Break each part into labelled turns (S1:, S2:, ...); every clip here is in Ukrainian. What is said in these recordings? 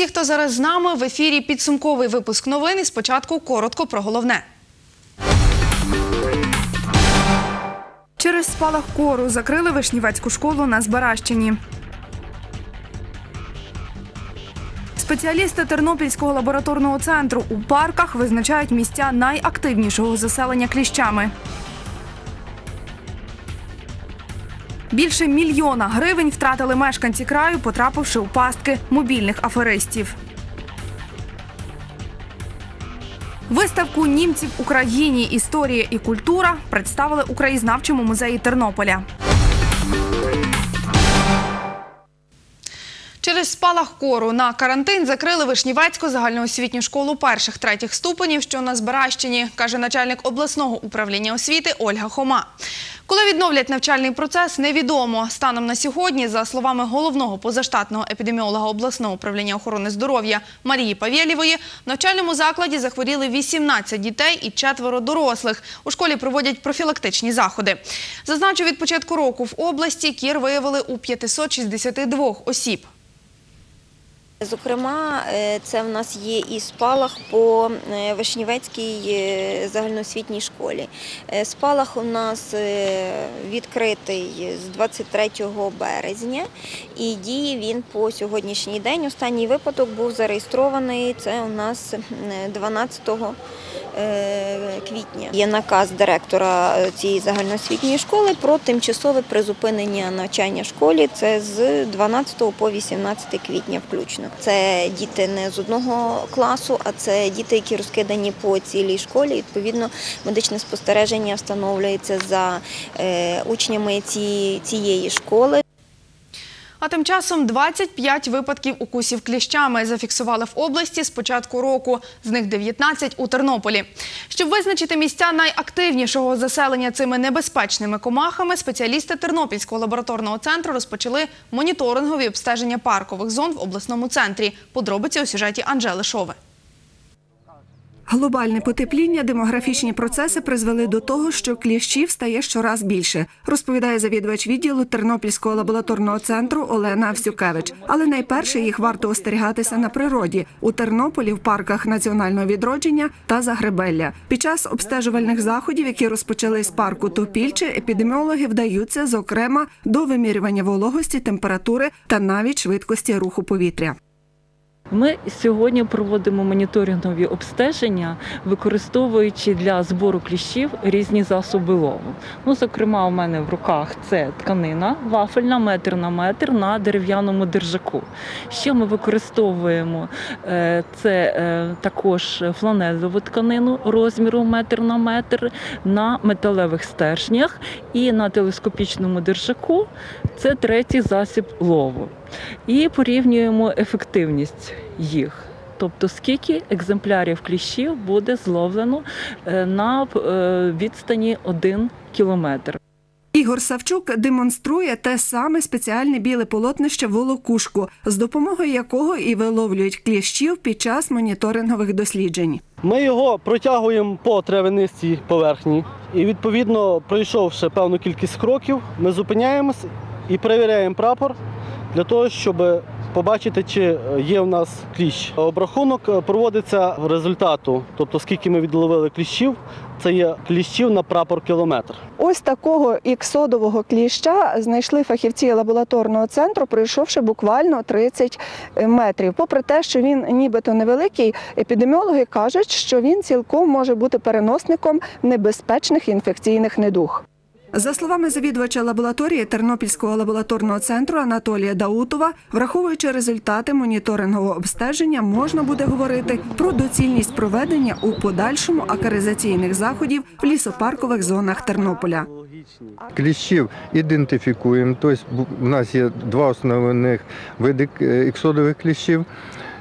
S1: усіх, хто зараз з нами. В ефірі підсумковий випуск новин. І спочатку коротко про головне.
S2: Через спалах кору закрили Вишнівецьку школу на Збаращині. Спеціалісти Тернопільського лабораторного центру у парках визначають місця найактивнішого заселення кліщами. Більше мільйона гривень втратили мешканці краю, потрапивши у пастки мобільних аферистів. Виставку німців в Україні Історія і культура представили у краєзнавчому музеї Тернополя.
S1: Через спалах кору на карантин закрили Вишнівецьку загальноосвітню школу перших третіх ступенів, що на Збаращині, каже начальник обласного управління освіти Ольга Хома. Коли відновлять навчальний процес, невідомо. Станом на сьогодні, за словами головного позаштатного епідеміолога обласного управління охорони здоров'я Марії Павєлєвої, в навчальному закладі захворіли 18 дітей і четверо дорослих. У школі проводять профілактичні заходи. Зазначу, від початку року в області кір виявили у 562 осіб.
S3: Зокрема, е, це в нас є і спалах по е, Вишнівецькій е, загальноосвітній школі. Спалах у нас відкритий з 23 березня і діє він по сьогоднішній день. Останній випадок був зареєстрований. Це у нас е, 12 е, квітня. Є наказ директора е, цієї загальноосвітньої школи про тимчасове призупинення навчання школі. Це з 12 по 18 квітня включно. Це діти не з одного класу, а це діти, які розкидані по цілій школі. Відповідно, медичне спостереження встановлюється за е, учнями цієї школи.
S1: А тим часом 25 випадків укусів кліщами зафіксували в області з початку року. З них 19 у Тернополі. Щоб визначити місця найактивнішого заселення цими небезпечними комахами, спеціалісти Тернопільського лабораторного центру розпочали моніторингові обстеження паркових зон в обласному центрі. Подробиці у сюжеті Анжели Шови.
S2: Глобальне потепління, демографічні процеси призвели до того, що кліщів стає щораз більше, розповідає завідувач відділу Тернопільського лабораторного центру Олена Авсюкевич. Але найперше їх варто остерігатися на природі у Тернополі, в парках національного відродження та Загребелля. Під час обстежувальних заходів, які розпочали з парку Топільче, епідеміологи вдаються, зокрема, до вимірювання вологості, температури та навіть швидкості руху повітря.
S4: Ми сьогодні проводимо моніторингові обстеження, використовуючи для збору кліщів різні засоби лову. Ну, зокрема, у мене в руках це тканина вафельна, метр на метр на дерев'яному держаку. Ще ми використовуємо е, це е, також фланелеву тканину розміру метр на метр на металевих стержнях і на телескопічному держаку це третій засіб лову і порівнюємо ефективність їх. Тобто, скільки екземплярів кліщів буде зловлено е, на е, відстані 1 кілометр.
S2: Ігор Савчук демонструє те саме спеціальне біле полотнище волокушку, з допомогою якого і виловлюють кліщів під час моніторингових досліджень.
S5: Ми його протягуємо по травянистій поверхні, і відповідно, пройшовши певну кількість кроків, ми зупиняємось і перевіряємо прапор для того, щоб побачити, чи є в нас кліщ. Обрахунок проводиться результату, тобто скільки ми відловили кліщів, це є кліщів на прапор кілометр.
S6: Ось такого іксодового кліща знайшли фахівці лабораторного центру, пройшовши буквально 30 метрів. Попри те, що він нібито невеликий, епідеміологи кажуть, що він цілком може бути переносником небезпечних інфекційних недуг.
S2: За словами завідувача лабораторії Тернопільського лабораторного центру Анатолія Даутова, враховуючи результати моніторингового обстеження, можна буде говорити про доцільність проведення у подальшому акаризаційних заходів в лісопаркових зонах Тернополя.
S7: Кліщів ідентифікуємо. Тобто у нас є два основних види е, іксодових кліщів.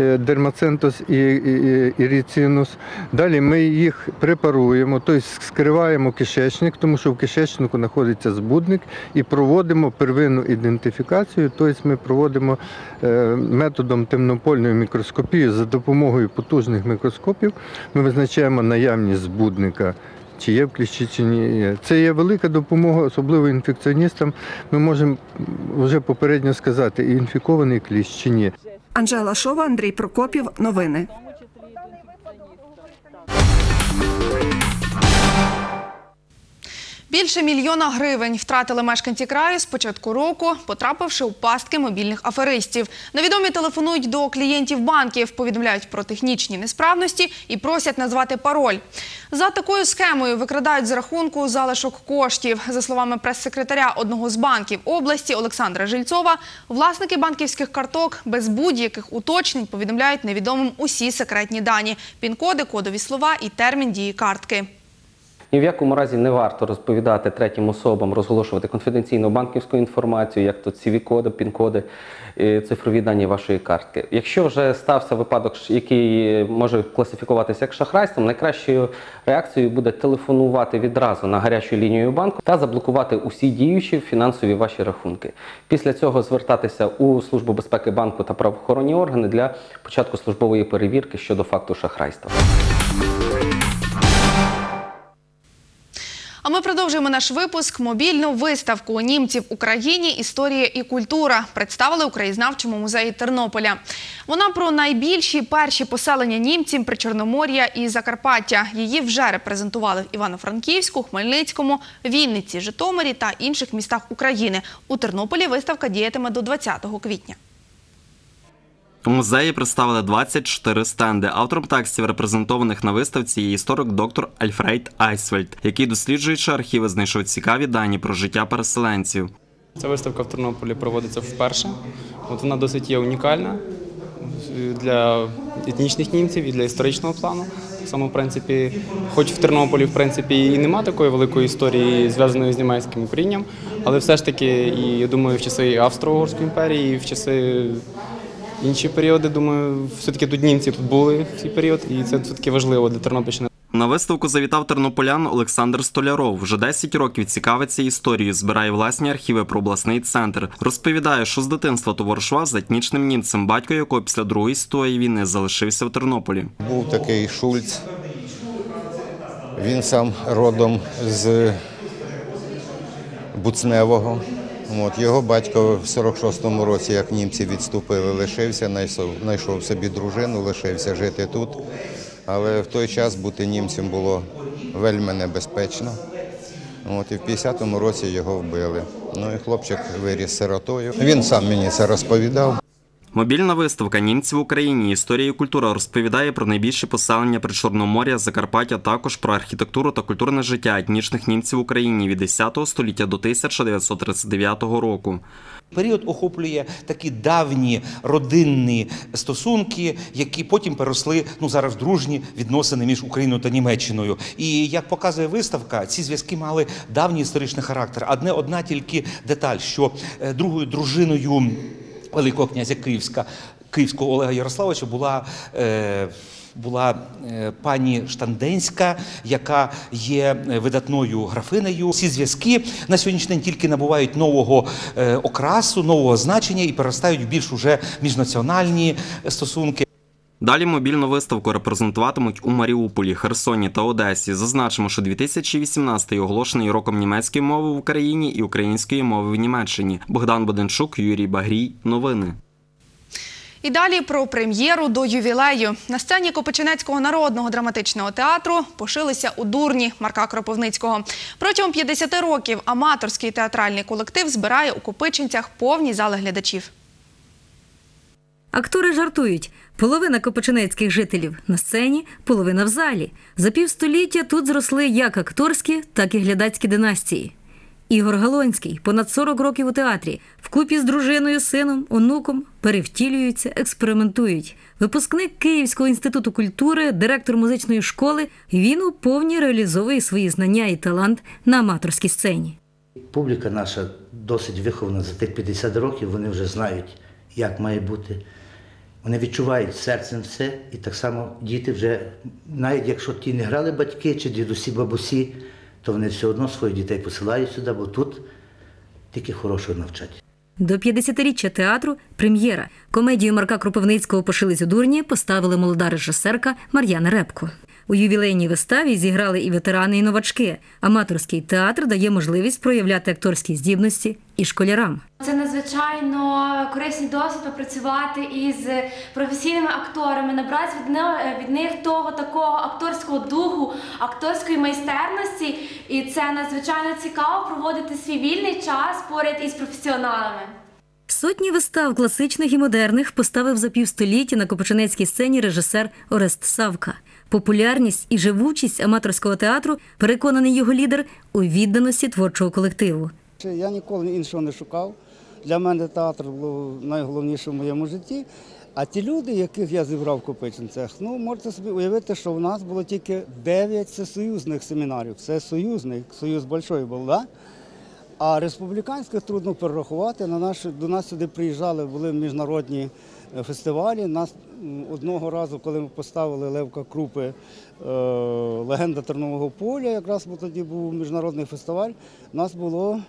S7: Е, Дермацентос і, і, і ріцинус. Далі ми їх препаруємо, тобто скриваємо кишечник, тому що в кишечнику знаходиться збудник, і проводимо первинну ідентифікацію. Тобто ми проводимо е, методом темнопольної мікроскопії за допомогою потужних мікроскопів. Ми визначаємо наявність збудника чи є в кліщі, чи ні. Це є велика допомога, особливо інфекціоністам. Ми можемо вже попередньо сказати, інфікований кліщ чи ні.
S2: Анжела Шова, Андрій Прокопів. Новини.
S1: Більше мільйона гривень втратили мешканці краю з початку року, потрапивши у пастки мобільних аферистів. Невідомі телефонують до клієнтів банків, повідомляють про технічні несправності і просять назвати пароль. За такою схемою викрадають з рахунку залишок коштів. За словами прес-секретаря одного з банків області Олександра Жильцова, власники банківських карток без будь-яких уточнень повідомляють невідомим усі секретні дані – пін-коди, кодові слова і термін дії картки.
S8: Ні в якому разі не варто розповідати третім особам, розголошувати конфіденційну банківську інформацію, як то CVV-коди, пін-коди, е, цифрові дані вашої картки. Якщо вже стався випадок, який може класифікуватися як шахрайством, найкращою реакцією буде телефонувати відразу на гарячу лінію банку та заблокувати усі діючі фінансові ваші рахунки. Після цього звертатися у службу безпеки банку та правоохоронні органи для початку службової перевірки щодо факту шахрайства.
S1: А ми продовжуємо наш випуск. Мобільну виставку німців в Україні Історія і культура представили у краєзнавчому музеї Тернополя. Вона про найбільші перші поселення німців при Чорномор'я і Закарпаття. Її вже репрезентували в Івано-Франківську, Хмельницькому, Вінниці, Житомирі та інших містах України. У Тернополі виставка діятиме до 20 квітня.
S9: У музеї представили 24 стенди. Автором текстів, репрезентованих на виставці, є історик доктор Альфрейд Айсвельд, який, досліджуючи архіви, знайшов цікаві дані про життя переселенців.
S10: Ця виставка в Тернополі проводиться вперше. От вона досить є унікальна е, для етнічних німців і для історичного плану. Само, в принципі, хоч в Тернополі, в принципі, і нема такої великої історії, зв'язаної з німецьким корінням, але все ж таки, і я думаю, в часи Австро-Угорської імперії, і в часи інші періоди, думаю, все-таки тут німці тут були в цей період, і це все-таки важливо для Тернопільщини.
S9: На виставку завітав тернополян Олександр Столяров. Вже 10 років цікавиться історією, збирає власні архіви про обласний центр. Розповідає, що з дитинства товаришував з етнічним німцем, батько якого після другої світової війни залишився в Тернополі.
S11: Був такий Шульц. Він сам родом з Буцневого. От, його батько в 46-му році, як німці відступили, лишився, знайшов, собі дружину, лишився жити тут. Але в той час бути німцем було вельми небезпечно. От, і в 50-му році його вбили. Ну і хлопчик виріс сиротою. Він сам мені це розповідав.
S9: Мобільна виставка німців в Україні. Історія і культура розповідає про найбільші поселення при Чорномор'я, Закарпаття, також про архітектуру та культурне життя етнічних німців в Україні від 10 століття до 1939 року.
S12: Період охоплює такі давні родинні стосунки, які потім переросли ну зараз дружні відносини між Україною та Німеччиною. І як показує виставка, ці зв'язки мали давній історичний характер. Одне одна тільки деталь, що е, другою дружиною Великого князя Київська Київського Олега Ярославовича була. Е, була е, пані Штанденська, яка є е, видатною графинею. Ці зв'язки на сьогоднішній день тільки набувають нового е, окрасу, нового значення і переростають в більш уже міжнаціональні стосунки.
S9: Далі мобільну виставку репрезентуватимуть у Маріуполі, Херсоні та Одесі. Зазначимо, що 2018-й оголошений роком німецької мови в Україні і української мови в Німеччині. Богдан Боденчук, Юрій Багрій. Новини.
S1: І далі про прем'єру до ювілею. На сцені Копичинецького народного драматичного театру пошилися у дурні Марка Кропивницького. Протягом 50 років аматорський театральний колектив збирає у Копичинцях повні зали глядачів.
S13: Актори жартують. Половина копичинецьких жителів на сцені, половина в залі. За півстоліття тут зросли як акторські, так і глядацькі династії. Ігор Галонський понад 40 років у театрі. Вкупі з дружиною, сином, онуком перевтілюються, експериментують. Випускник Київського інституту культури, директор музичної школи, він у повні реалізовує свої знання і талант на аматорській сцені.
S14: Публіка наша досить вихована за тих 50 років, вони вже знають, як має бути. Вони відчувають серцем все, і так само діти вже, навіть якщо ті не грали батьки чи дідусі, бабусі, то вони все одно своїх дітей посилають сюди, бо тут тільки хорошого навчать.
S13: До 50-річчя театру прем'єра. Комедію Марка Кропивницького «Пошились у дурні» поставили молода режисерка Мар'яна Репко. У ювілейній виставі зіграли і ветерани, і новачки. Аматорський театр дає можливість проявляти акторські здібності і школярам.
S15: Це надзвичайно корисний досвід попрацювати із професійними акторами, набрати від них, від них того такого акторського духу, акторської майстерності. І це надзвичайно цікаво проводити свій вільний час поряд із професіоналами.
S13: Сотні вистав класичних і модерних поставив за півстоліття на Копочинецькій сцені режисер Орест Савка. Популярність і живучість аматорського театру переконаний його лідер у відданості творчого колективу.
S16: Я ніколи іншого не шукав. Для мене театр був найголовніше в моєму житті. А ті люди, яких я зібрав в Копичинцях, ну можете собі уявити, що в нас було тільки 9 всесоюзних семінарів. Це союзний, союз большой був, да? А республіканських трудно перерахувати. До нас сюди приїжджали, були міжнародні е, фестивалі. Нас одного разу, коли ми поставили Левка Крупи е, Легенда Тернового поля, якраз тоді був міжнародний фестиваль, нас було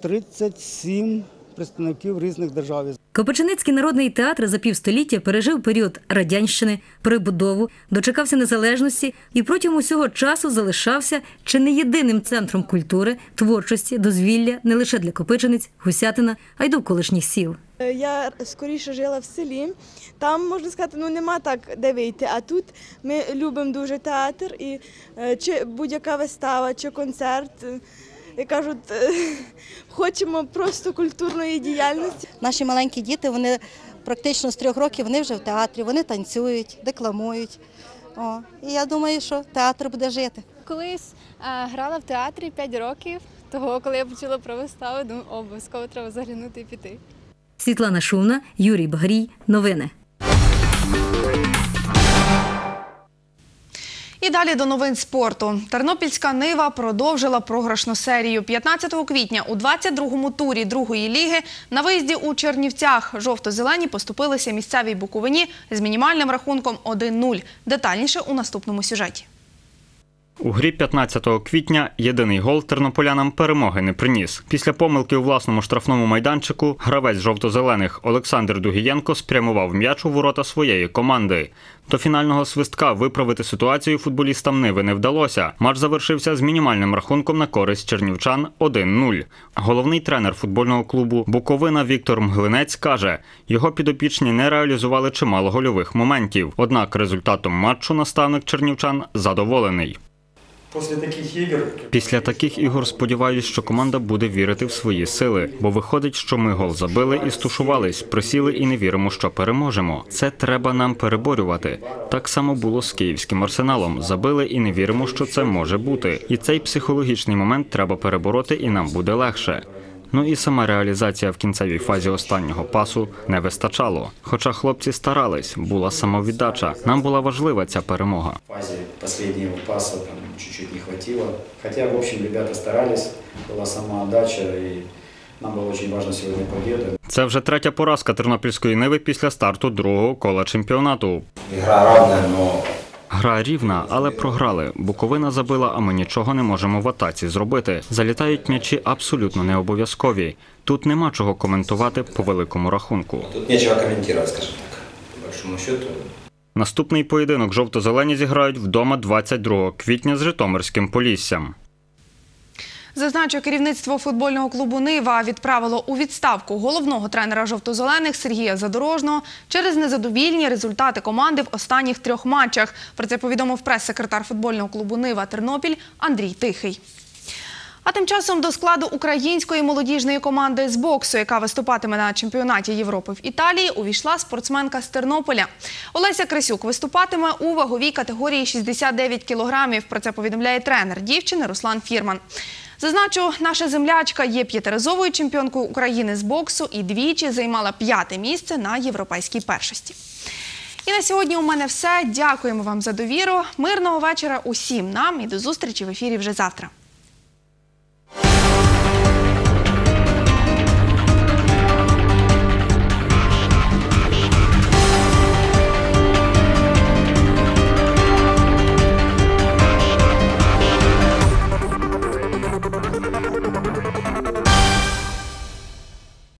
S16: 37 представників різних держав.
S13: Копичинецький народний театр за півстоліття пережив період радянщини, перебудову, дочекався незалежності і протягом усього часу залишався чи не єдиним центром культури, творчості, дозвілля не лише для Копичинець, Гусятина, а й довколишніх сіл.
S17: Е, Я скоріше жила в селі. Там можна сказати, ну нема так де вийти. А тут ми любимо дуже театр, і е, чи будь-яка вистава, чи концерт. Як кажуть, е, хочемо просто культурної діяльності.
S18: Наші маленькі діти, вони практично з трьох років вони вже в театрі, вони танцюють, декламують. О, і я думаю, що театр буде жити.
S19: Колись е, грала в театрі 5 років. Того, коли я почула про виставу, думаю, обов'язково треба заглянути і піти.
S13: Світлана Шумна, Юрій Багрій. Новини.
S1: І далі до новин спорту. Тернопільська Нива продовжила програшну серію. 15 квітня у 22-му турі другої ліги на виїзді у Чернівцях жовто-зелені поступилися місцевій Буковині з мінімальним рахунком 1-0. Детальніше у наступному сюжеті.
S20: У грі 15 квітня єдиний гол тернополянам перемоги не приніс. Після помилки у власному штрафному майданчику гравець жовто-зелених Олександр Дугієнко спрямував м'яч у ворота своєї команди. До фінального свистка виправити ситуацію футболістам Ниви не вдалося. Матч завершився з мінімальним рахунком на користь чернівчан 1-0. Головний тренер футбольного клубу Буковина Віктор Мглинець каже, його підопічні не реалізували чимало гольових моментів. Однак результатом матчу наставник чернівчан задоволений.
S21: После таких игр
S20: Після таких ігор сподіваюся, що команда буде вірити в свої сили, бо виходить, що ми гол забили і стушувались, присіли і не віримо, що переможемо. Це треба нам переборювати. Так само було з київським арсеналом. Забили і не віримо, що це може бути. І цей психологічний момент треба перебороти, і нам буде легше. Ну і сама реалізація в кінцевій фазі останнього пасу не вистачало. Хоча хлопці старались, була самовіддача. Нам була важлива ця перемога.
S21: в фазе последнего паса там чуть-чуть не хватило. Хотя, в общем, ребята старались, была самоотдача, и нам было очень важно сегодня победа.
S20: Це вже третя поразка тернопільської ниви після старту другого кола чемпіонату.
S21: Игра равная, но
S20: Гра рівна, але програли. Буковина забила, а ми нічого не можемо в атаці зробити. Залітають м'ячі абсолютно не обов'язкові. Тут нема чого коментувати по великому рахунку.
S21: тут нечего комментировать, скажем так. По большому счету,
S20: Наступний поєдинок жовто-зелені зіграють вдома 22 квітня з Житомирським Поліссям.
S1: Зазначу, керівництво футбольного клубу Нива відправило у відставку головного тренера жовто-зелених Сергія Задорожного через незадовільні результати команди в останніх трьох матчах. Про це повідомив прес-секретар футбольного клубу Нива Тернопіль Андрій Тихий. А тим часом до складу української молодіжної команди з боксу, яка виступатиме на чемпіонаті Європи в Італії, увійшла спортсменка з Тернополя. Олеся Крисюк виступатиме у ваговій категорії 69 кілограмів. Про це повідомляє тренер дівчини Руслан Фірман. Зазначу, наша землячка є п'ятиразовою чемпіонкою України з боксу і двічі займала п'яте місце на європейській першості. І на сьогодні у мене все. Дякуємо вам за довіру. Мирного вечора усім нам і до зустрічі в ефірі вже завтра.